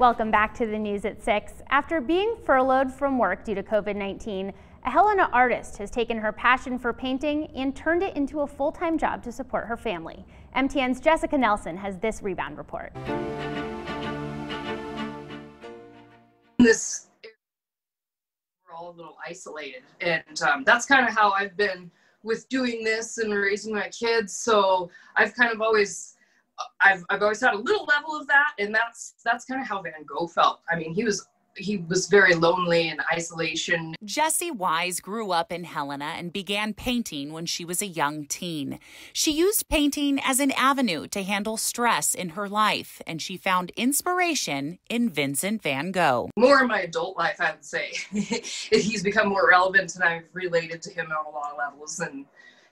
Welcome back to the news at 6. After being furloughed from work due to COVID 19, a Helena artist has taken her passion for painting and turned it into a full time job to support her family. MTN's Jessica Nelson has this rebound report. This we're all a little isolated, and um, that's kind of how I've been with doing this and raising my kids. So I've kind of always I've, I've always had a little level of that and that's that's kind of how van gogh felt i mean he was he was very lonely in isolation. Jessie Wise grew up in Helena and began painting when she was a young teen. She used painting as an avenue to handle stress in her life, and she found inspiration in Vincent van Gogh. More in my adult life, I would say. He's become more relevant, and I've related to him on a lot of levels. And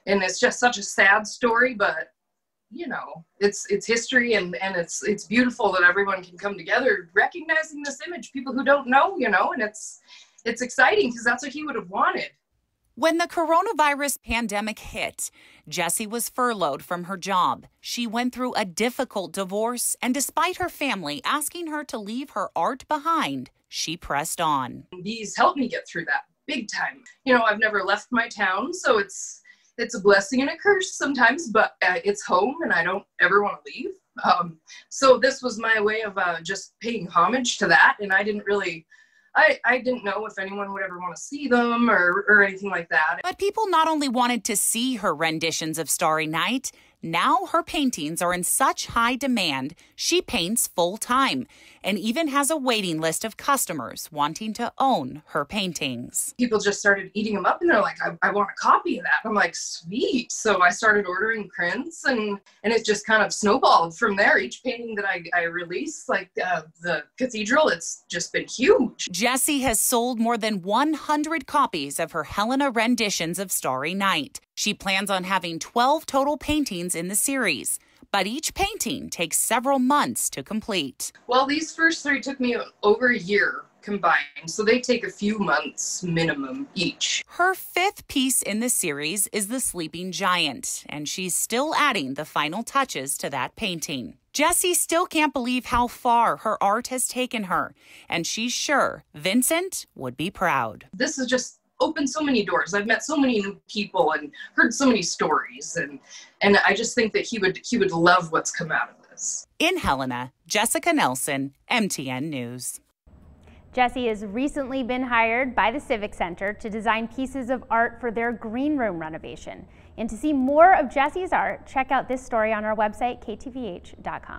and it's just such a sad story, but you know it's it's history and and it's it's beautiful that everyone can come together recognizing this image people who don't know you know and it's it's exciting because that's what he would have wanted when the coronavirus pandemic hit, Jessie was furloughed from her job. She went through a difficult divorce, and despite her family asking her to leave her art behind, she pressed on. These helped me get through that big time. You know, I've never left my town, so it's it's a blessing and a curse sometimes, but uh, it's home and I don't ever want to leave. Um, so this was my way of uh, just paying homage to that. And I didn't really, I, I didn't know if anyone would ever want to see them or, or anything like that. But people not only wanted to see her renditions of Starry Night, now her paintings are in such high demand, she paints full time and even has a waiting list of customers wanting to own her paintings. People just started eating them up and they're like, I, I want a copy of that. I'm like, sweet. So I started ordering prints and, and it just kind of snowballed from there. Each painting that I, I release, like uh, the cathedral, it's just been huge. Jessie has sold more than 100 copies of her Helena renditions of Starry Night. She plans on having 12 total paintings in the series, but each painting takes several months to complete. Well, these first three took me over a year combined, so they take a few months minimum each. Her fifth piece in the series is The Sleeping Giant, and she's still adding the final touches to that painting. Jessie still can't believe how far her art has taken her, and she's sure Vincent would be proud. This is just opened so many doors. I've met so many new people and heard so many stories and and I just think that he would he would love what's come out of this. In Helena, Jessica Nelson, MTN News. Jessie has recently been hired by the Civic Center to design pieces of art for their green room renovation. And to see more of Jessie's art, check out this story on our website, ktvh.com.